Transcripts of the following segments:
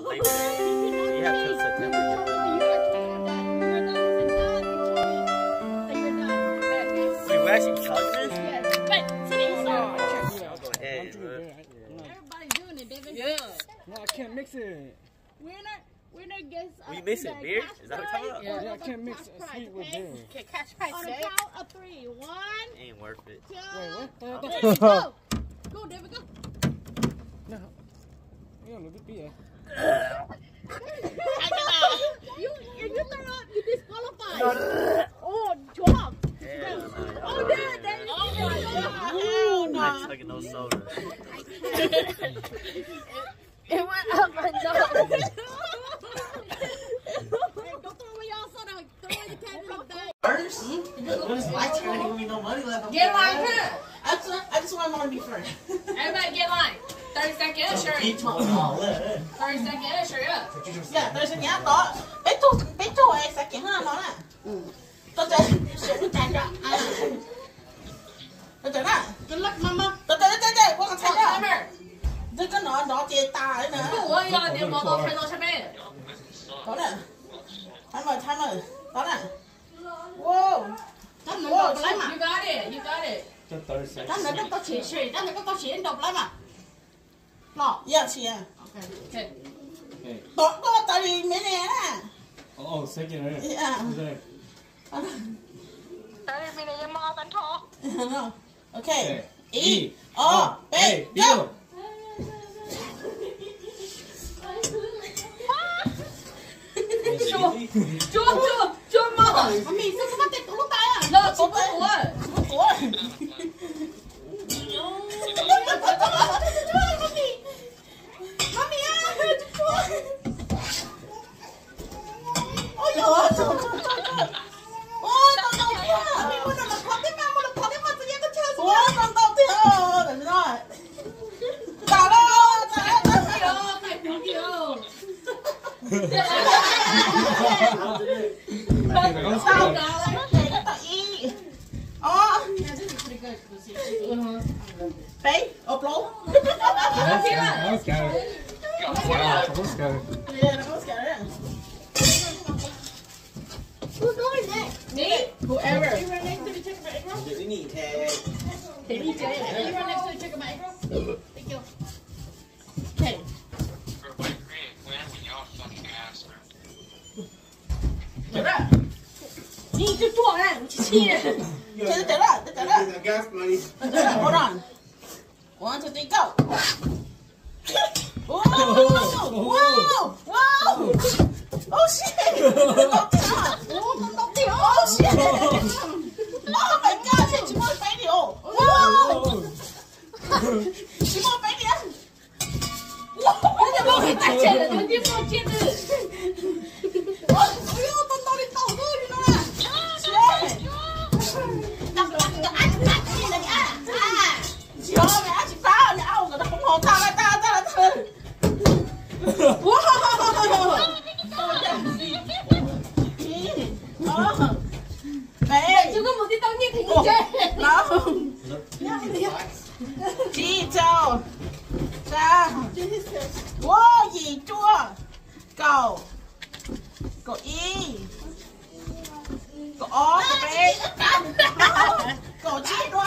Labor Day. You have till September. to get it. Wait, we're actually cousins? I'll go ahead, bro. Everybody's doing it, David. Yeah. No, I can't mix it. Winner, winner gets. Will uh, you mix it, beer? cash Is that what you're talking prize about? or Yeah, I can't mix cash a prize, sweet with okay? beer. Okay, cash price On the today. count of three. One, Ain't worth it. two, Wait, what? three, go. Go, David, go. No. Yeah, look at beer. You, you throw up, you disqualified. oh, drop. No. Oh, there, there. Oh, I'm not chugging no soda. It went up my nose. First? When it's my turn, there be no money left. Get line here. I just, I just want to be first. Everybody get line. 30 second assurance. Thirty second assurance. Dạ, 30 second á có. Bé tu bé tu ai second ha nó nè. Ừ. Tôi chơi sự chạy ra. Tôi chơi nè. Good luck mama. Tôi chơi chơi chơi, con chạy ra. Timer. Tôi cái nó nó chơi ta đấy nè. Tôi ơi, giờ để mò đồ trên đồ trên bên. Đó nè. Timer timer. Đó nè. Wow. Tắt nó đọc lại mà. You got it. You got it. Tắt nó đọc tao chỉ chỉ, tắt nó đọc tao chỉ đọc lại mà. No. Yes, yeah. Okay. Okay. Okay. Don't go 30 minutes. Oh, second, right? Yeah. Okay. 30 minutes, you're more than talk. No. Okay. okay. E, O, B, go. Chua, chua, chua, chua mơ. Mày sao có bắt tay tụi lúc tay à? Lơ, có bắt tụi. Có bắt tụi. Đi cho chua này, chị chi này. Trả lời, trả lời, trả lời. gas money. Hold on. One, two, three, go. Whoa! Whoa! Whoa! Oh shit! Oh shit! Oh my god! Chị chỉ muốn phải điều. Wow! Chị muốn phải điều. 我怎么会带钱的？你放钱的。 Ôi, No. Chị châu. Cha. Wo gì chua. Cầu. Cầu y. Cầu o, cầu bê. Cầu chi luôn.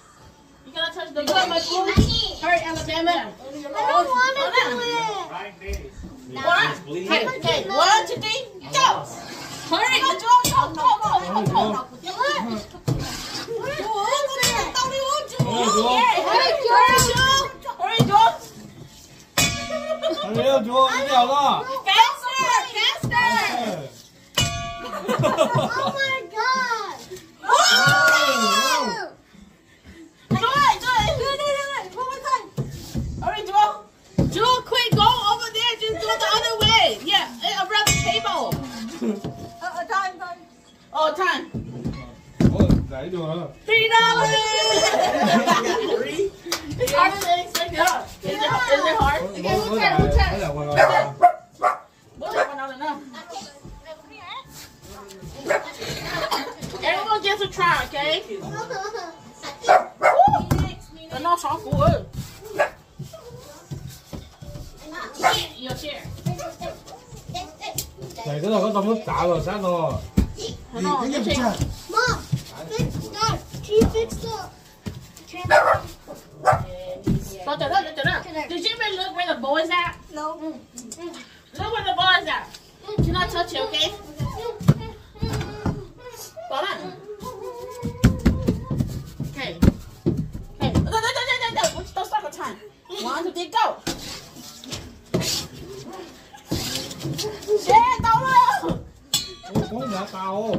You gotta touch the You got my button. phone? Hurry, Alabama. I don't want to do it. Five days. One. Okay, okay. One, two, three, go. Hurry. Go, go, go, go, go, go, go. Tao đi uống chú. Hurry, Joel. Hurry, Joe. Hurry, Joe. Hurry up, Joel. You got a lot. Faster, faster. Oh my god. all time. Oh. Three dollars. Three. Is it hard? Is it hard? Okay, who's that? Who's that? Everyone gets a try, okay? Woo! No, it's good. Your chair. Này cái đó có tông lớp tạo. Nó your chair. Mom, fix that. She fixed the transfer. Go to the, to. Did you even look where the boys at? No. Mm, mm. Look where the boys at. Do not touch it, okay? Go on. Okay. Okay. No, no, no, no, no, no. Don't stop the time. One, two, three, go. Yeah, tao cũng nhớ tàu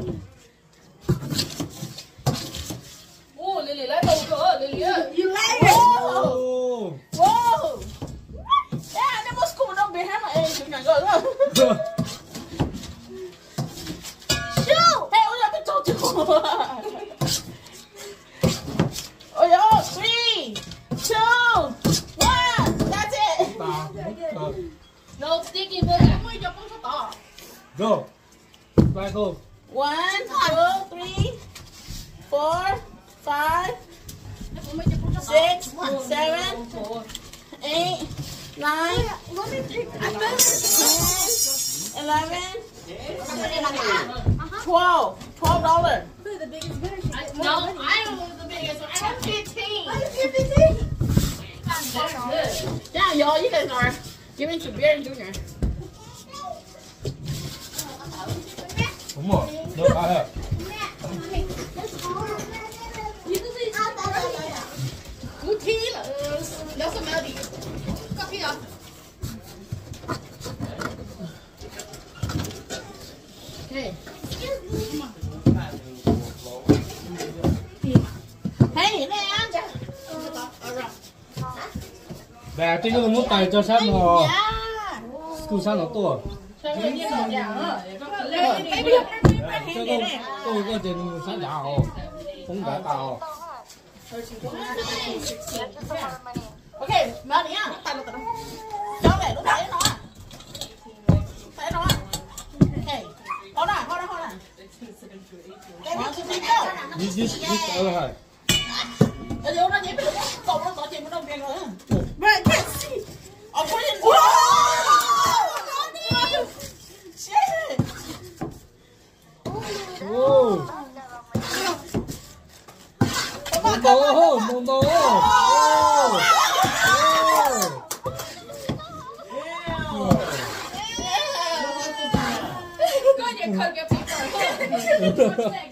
ô lì lì tàu cửa lì lì you like it wow wow yeah that must come down behind my head you can go shoot hey what happened to you oh yo three two one that's it no sticky but I'm going to go Vai go. One, two, three, four, five, Mới cho con số to. six, seven, eight, nine, Let me pick. ten, eleven, twelve. Twelve dollars. The biggest winner. She I, no, I don't want the biggest one. I got 15. That's good. Yeah, y'all, you guys are giving to Bear and Đúng rồi. Được rồi. Good tea. uh, That's a melody. Copy up. Okay. Hey, nè ăn kìa. Bè trên cái nút tay cho sát nó. Yeah. Cứ sát nó to. Cho người đi vào nhà nữa. Baby, Cho con tôi có trên sát đào. Không đã tạo. Okay, mở đi nha. Tay nó tay nó. Cho để lúc thấy nó. Thấy nó. Okay. Hold on, hold on, hold on. One, two, three, go. Đi đi đi tạo rồi. Ở chỗ nó nhảy bên cậu nó có chuyện nó đâu kìa rồi. Right, can't see. I'll put it in. Whoa! Shit! Ô. Mông đồ, mông đồ. Ô. Good, you could get people.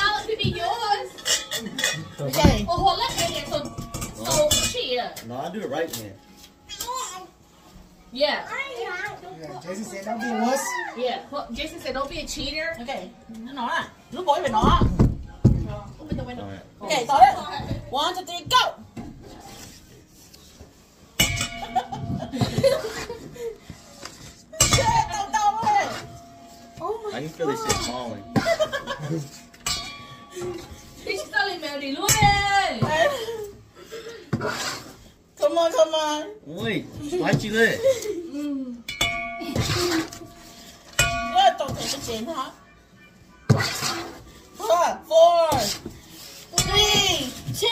Yeah. No, I do the right hand. Yeah. yeah. Jason said, don't be a wuss. Yeah. Jason said, don't be a cheater. Okay. No, no, no. Look, boy, no. Open the window. Right. Okay, start it. One, two, three, go. I can oh feel this shit falling. Is only Melody Lewis. Come on, come on. Wait, why'd you lit? 钱哈。Four, four, three, two,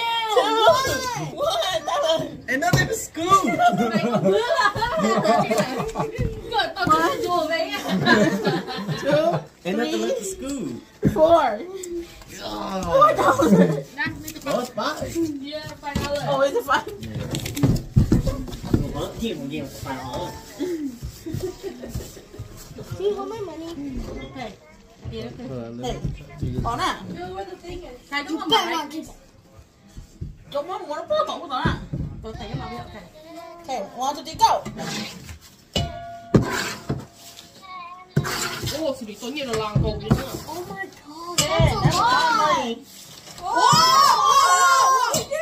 one. Đã rồi. And nothing to school. Rồi tao chỉ chùa với nha. Two, And nothing left to school. four. Oh, Đang đi từ oh it's fine. kia phải đâu rồi. Oh, it's fine. Well, you can give us a final one. Do you want my money? Có nè. Hai đứa You không better phải. not give it. Chúng nó muốn nó tổng của nó nè. Tôi thấy mà biết ok. Okay, one, two, three, go. Ô, xử lý tối nhiều là làng cầu vậy nữa. Oh my god. Yeah, That's that's a a lot of lot. money. Whoa, whoa, whoa.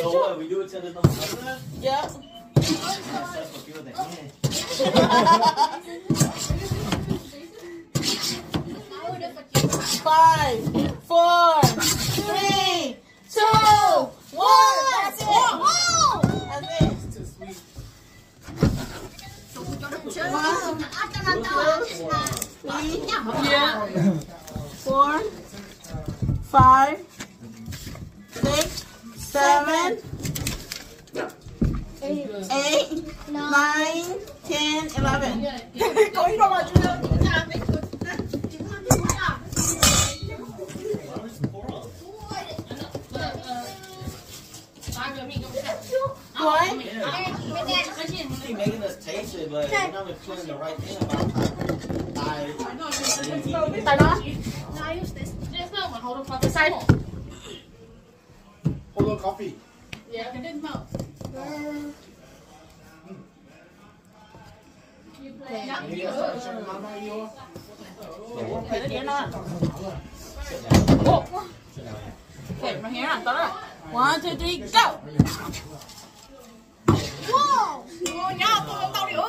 So what, we do it till there's no sun left? Yeah. That's what. Five, four, three, two, one. That's it. Whoa. That's it. It's too sweet. One, three, Yeah. four, five, six, seven, eight, nine, ten, eleven. Có ý đâu mà chưa? Why was it four of them? Ba người mình cũng phải. Cuối. Keep making us taste it, but we're not even doing the right thing about it. I, Tại đó. Just now mà hold on for the Hold on, coffee. Yeah, cái đinh màu. Dạ. Maybe that's why I shut my mouth, you know? Thế nó nó. sit down. Ồ. Sit down. Okay, my hair on. Tới rồi. One, two, three, go. Whoa. Ô, nhau, tao tao đi ơi,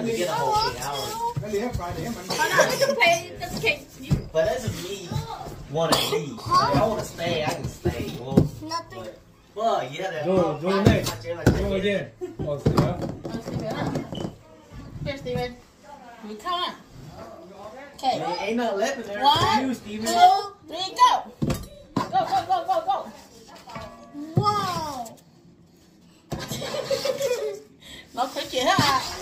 four, so I didn't get a whole eight hours. Well, yeah, Friday, yeah, Monday. We can play the cake. But that's just me want to leave. Like, I want to stay, I can stay. Well, Nothing. but you have to. Do it, do it next. Do it again. Oh, see, huh? Here, Steven. You count. Okay. Ain't, ain't nothing left in there One, you, Steven. two, three, go. Go, go, go, go, go. Whoa. Nó thấy kìa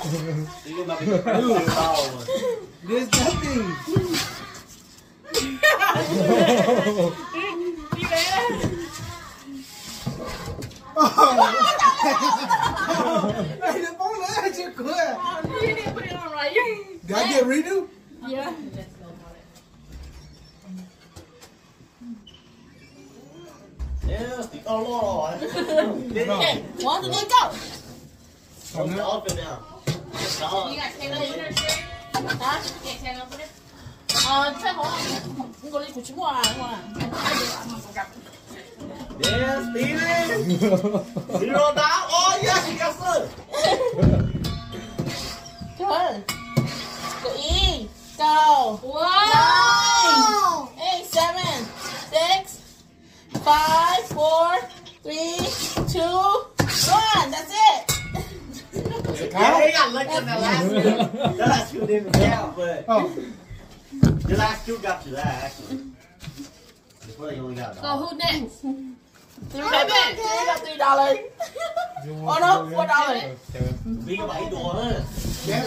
hả? Steven about to be the tall one. There's nothing. Hey, the phone line, you're good. You need to put it on right. Did I get redo? Yeah. Yeah, Steve. Oh, Lord. Okay, one, two, three, go. Come the up and down. Just the up. You got ten over there, Shay? Hả? Get ten over there? Ờ, thế hả? Không có đi của chúng à, đúng à? Yeah, Steven. Zero down. Oh, yes, yes, sir. Thôi. Go in. Go. Wow. Oh. Eight, seven, six, five, four, three, two, Yeah, they got lucky in that last one. That last two didn't count, but Oh, the last two got you that, actually. Before you only got a So dollar. who next? Three, three, got three dollars. Oh no, four dollars. Vì các bạn đùa hơn. yeah.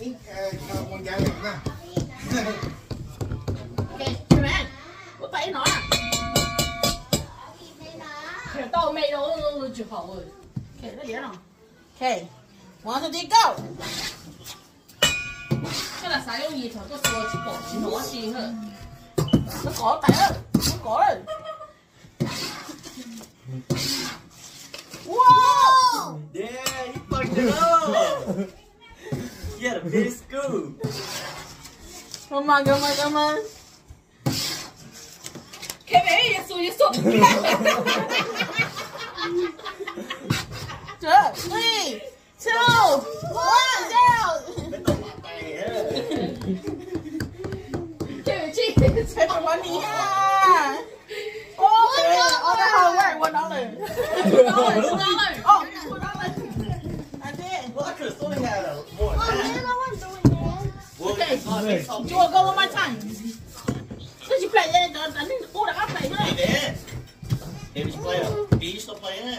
Ink, uh, count one guy like that. ok chị mẹ có tay nó à Kiểu tao mẹ đâu chịu khẩu rồi ok nó đĩa nào. Ok one two three go cái là xài 用 gì thôi? Tôi xua chỉ bỏ chỉ nó chỉ hơn nó có tay rồi nó có rồi wow. Yeah, you fucked it up. Had a big scoop. come on come on come on cái bé gì xui gì xui three, two, one, down. Mấy tao mặt tay á. Dude, Jesus, paper money. Yeah. Oh, okay, all oh, the hard work, one dollar. Two dollars, two dollars. Oh, two dollars. I did. Well, I could have thought he had a more Oh, man. I want to do it. Okay. it's not it's all You want to go one more time? Since you play that, I think all the I play Hey, right. Dan. He was playing. He used to play in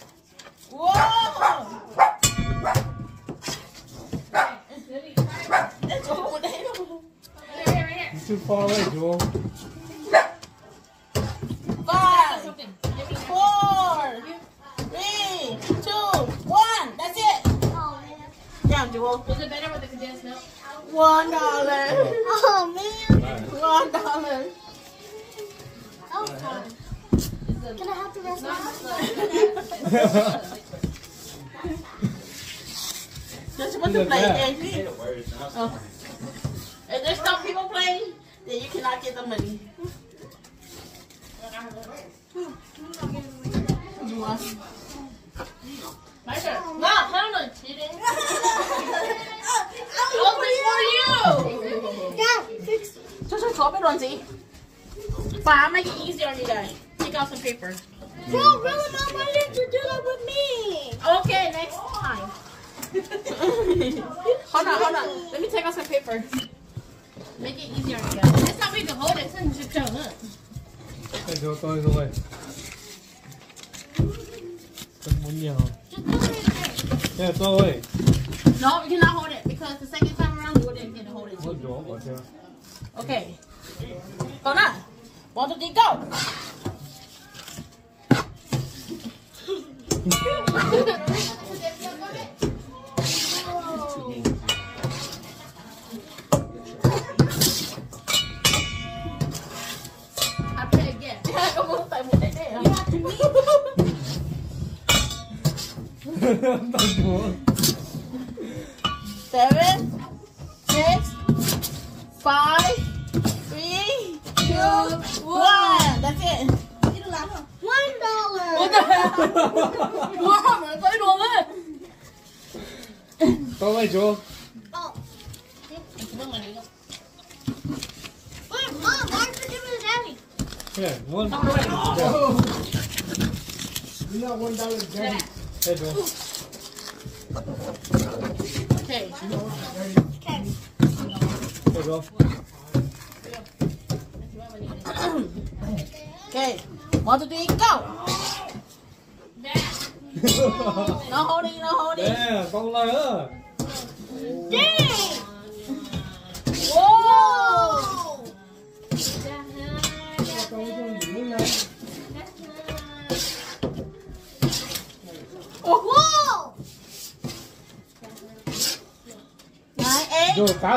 Whoa! That's all they do. It's too far away, 줘. Five, four, three, two, one. That's it. Oh, man. Down, Jewel. Was it better with the condensed milk? One dollar. Oh, man. One dollar. Oh, God. Can I have the rest of Just want to play Say again. the words now. Oh. If there's some people playing, then you cannot get the money. You want? My turn. No, hell no, cheating. Only for you. Dad, fix Just just drop it on Z. But I'll make it easier on you guys. Take out some paper. Bro, really, Wilma wanted you do that with me. Okay, next time. hold on, hold on. Let me take out some paper. Make it easier on you. That's how we can hold it since you don't look. Hey, go throw it away. Yeah, throw it away. No, we cannot hold it because the second time around you wouldn't get to hold it. Okay. Go now. One, two, three, go. I play again. Joel? Oh. Wait, Mom, why don't you give me the Debbie? Yeah, one. Oh. Yeah. You got one dollar Debbie. Yeah. Hey, Joel. Okay. Okay. Hey, Joel. okay, one, two, three, go! nó holding, nó holding. Yeah, nè con lời á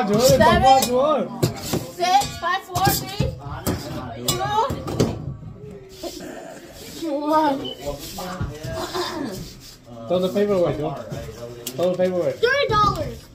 જો Throw the paperweight, Throw the paperweight. Thirty dollars.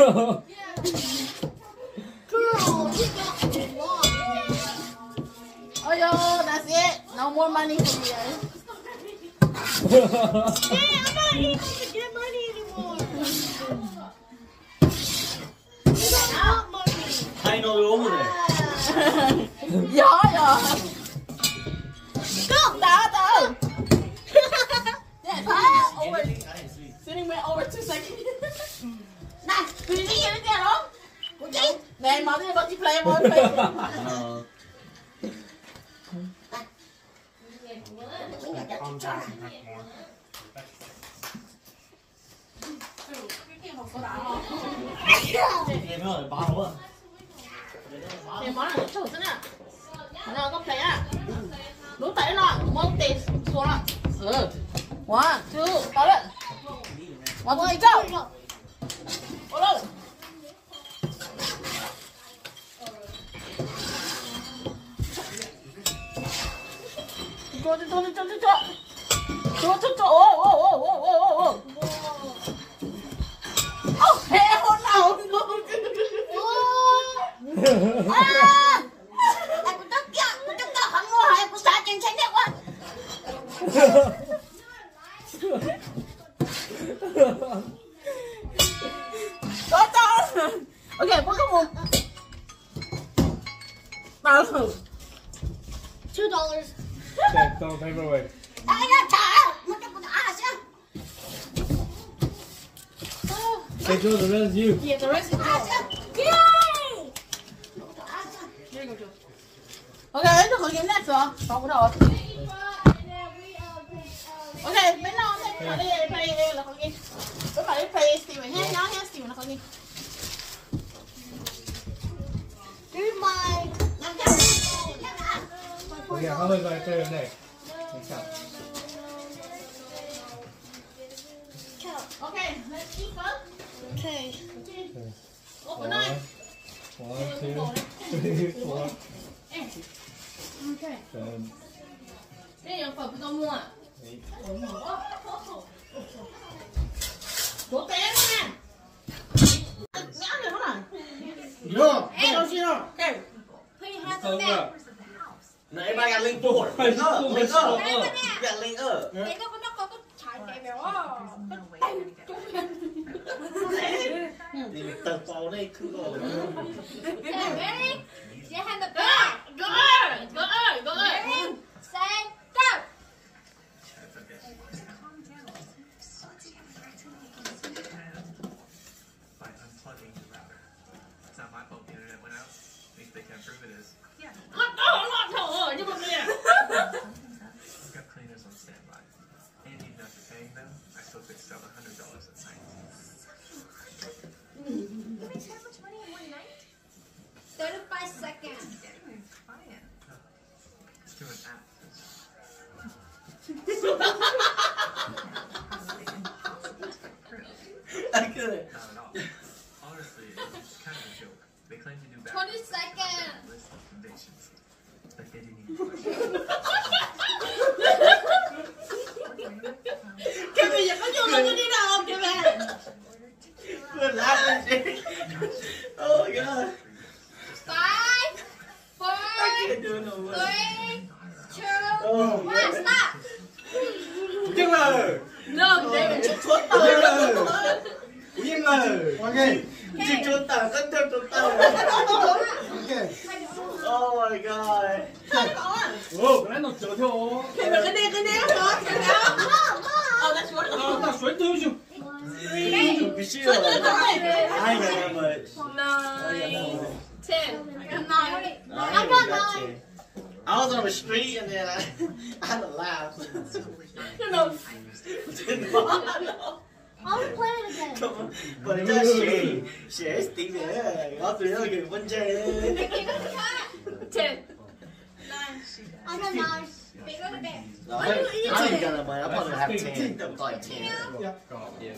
Girl, you got a lot. Oh yo, that's it. No more money for you guys. Hey, game rồi, bao quá. Nè, món này chủ thế nè. Nào, con play à. Đúng tay nó, món tê xuống ạ. Ừ. One, two, có lên. One, two, three, go. Có lên. Oh, mua hay cũng xả trên xanh đẹp quá. Đó, đó. Ok, có cái một. Bao thử. Two dollars. Okay, don't take it Hey Joe, the rest is you. Yeah, the rest is yours. Yay! Here you go, Joe. Ok, nó còn game next rồi. Xong rồi. Ok, bên nào thế? Ở đây play là con game. Với phải play Steven ha, nhớ ha Steven là con game. Do my. Năm trăm. Yeah, how many right there and there? Next Okay. Open One, eye. one, two, three, four, Ok. seven, Đây là phần tôi mua. eight. Của té nó nè. Nhá rồi nó này. Yo, hey, don't you know? Ok. Put your hands Thumbs on that. up. No, everybody got link forward. Through an app. I couldn't. At all. Honestly, it's kind of a joke. They claim to do back 20 seconds. list of convictions. Like they didn't even Kevin, giờ có vô là có đi đâu không Kevin? Good laughing. Oh my god. Five, I four, can't do it no more. three, two, Oh, one. yeah. Stop. Dừng lời. No, David. Chuột tờ. Dừng lời. Dừng lời. Okay. Chị chuột tờ, cất theo chuột tờ. Okay. Oh my god. Whoa, cái này nó chở theo. Kevin, cái đeo, cái đeo hả? Cái đeo. Mom, mom. Oh, that's what À, ta suy tư chứ. Be sure. I ain't got that much. I got that. Ten. Nine. I got that I was on the street and then I, I had to laugh. No, no. I'll play it again. Come on. But it's actually, shit, it's Steven. I'll do it again one day. Ten. I got mine. No, I, I ain't got that money. I probably have ten, like ten. Yeah. Yeah,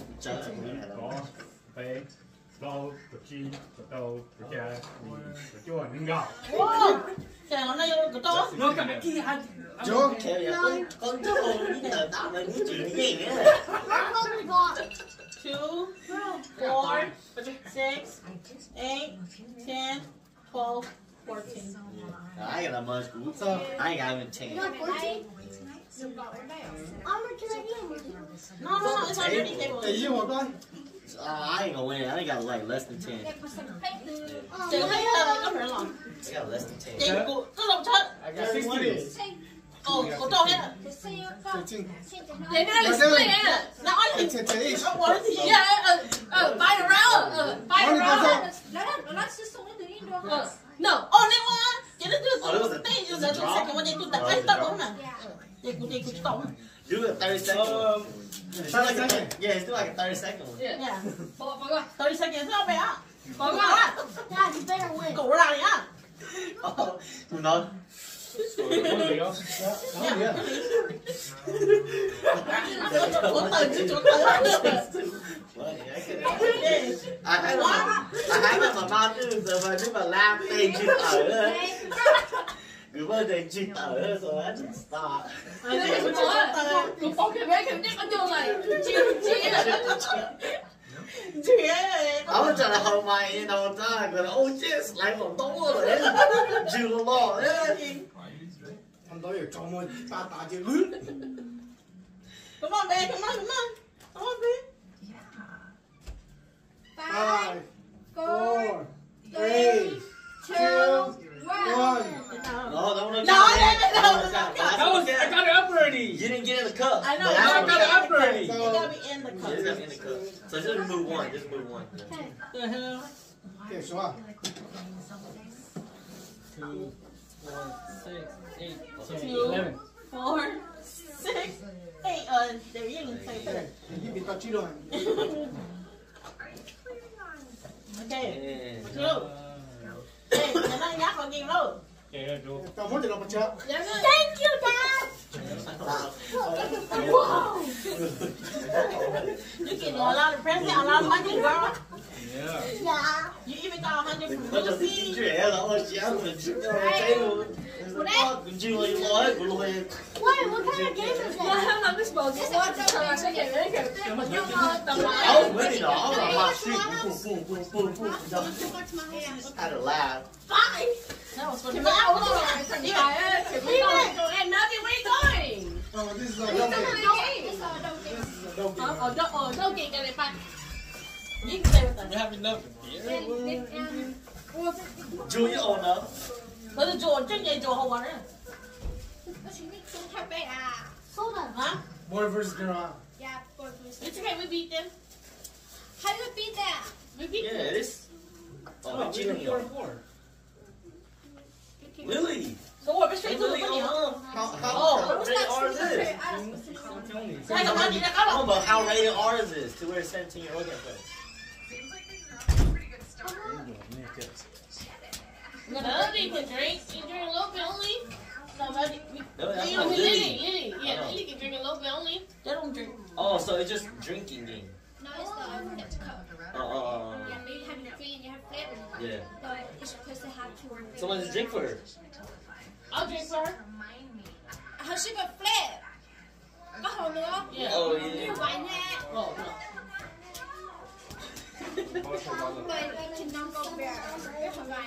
just có bé đâu được chi được đâu được cha được cho những gạo Wow. Chàng hôm nay cái to. nó cần cái hai Joe. Theo vậy, con con chú không biết là tạo nên những chuyện gì nữa. Oh my god. Two, four, six, eight, ten, twelve, fourteen. I ain't got that much. So, I ain't got even ten. You got 14? Amber, can I get one? No, no, no, it's already table. Uh, I ain't gonna win. I ain't got like less than ten. Oh, Chị thấy là có phải lòng. I got less than ten. Chị của cái lòng chết. I got 60 Ồ, của tôi hết. 13. They got to split it. Nó ăn thì 10 to each. nó quấn thì Yeah, uh, uh, buy it around, uh, buy it Only around. because Uh, No, only one. Chị nó đưa Oh, it was tôi a- tay it cho was giờ a tôi drop? sẽ có gì tôi đặt Oh, cái it was a tao drop. đúng nè. Chị của chị của tổng. Do a thirty second. one. um Do like a, yeah, do like a thirty second one. yeah. Yeah. Bỏ, bỏ qua. Tôi sẽ kiện sao bé á. Bỏ Có qua. á. Dad, you better win. Cổ ra nhá. Oh, no. con gì đó Oh, yeah. Của tôi chứ chỗ tôi. Well, I could- I had my, I had my mom do giờ mà nếu mà làm tay chữ ở á, cứ bao giờ chữ ở á, rồi I just start. Cũng bỏ cái bé kiểm chắc có vô này. Chiêu, chiêu. Chị ấy. I was trying to hold my in all the time, but oh yes, lại còn tốt rồi đấy, chữ nó lọ đấy. Thằng đó rồi cho môi ba tạ chữ lớn. Come on, babe. Come on, come on. Come on, babe. Five, four, three, two, one. No, don't look No, at no, no, no, no, that. that was I got it up already You didn't get in the cup. I know. But I I I got it up already It gotta be in the Yeah, cup. it's gotta be in the cup. So just move one, just move one. The hell? Okay, số à? Two, four, six, eight. Uh, they're eating say Okay, that. you bị tao chỉ rồi. Okay. Yeah. Two. Hey, cái này nhắc vào game đâu? yeah yeah do Tao muốn thì nó bắt chợ. Thank you, Dad. You can a lot of present, a lot of money, girl. yeah Yeah. You even got a hundred from Nó cho Lucy. Cái chuyện là ôi chị ăn mình chịu cho nó cháy luôn. Mình chưa lấy nói của lui. Wait, what kind of game is that? a laugh. Fine. That was for Thì the mà áo mouth. rồi, thằng tài ơi, kiểm với con. Tụi em nói đi, where you going? Oh, this is a This dumb is game. my game. This is a dumb Ở game. ở đâu ở đâu kỳ cái này phải. You can play with them. you have enough Julia on up. But the George, chân nhảy George hậu quả đấy. Soda. Huh? Boy versus girl. ah. It's okay, we beat them. How do you beat that? We beat Yeah, them. it is. Oh, we're cheating four you. four Lily. So we're straight to the Lily money, huh? on How, how, Oh, how rated R is this? Hai thằng ăn gì đã có No, đâu. but how rated R is this to where a 17 year old can play? No, you can drink. You drink a little bit only. No, but No, that's you not Lily, Lily. Lily, yeah, know. Lily can drink a little bit only. They don't drink. Oh, so it's just drinking game. No, it's the next cup. Oh, oh, oh, oh, Yeah, but you have your and you have flavor. oh. yeah. But you're supposed to have two or three. Someone just drink for her. I'll drink for her. How should I flip? Có hồ nữa. Yeah. Oh, Như yeah. vậy nè. Oh, no. Vậy thì nó có vẻ rất là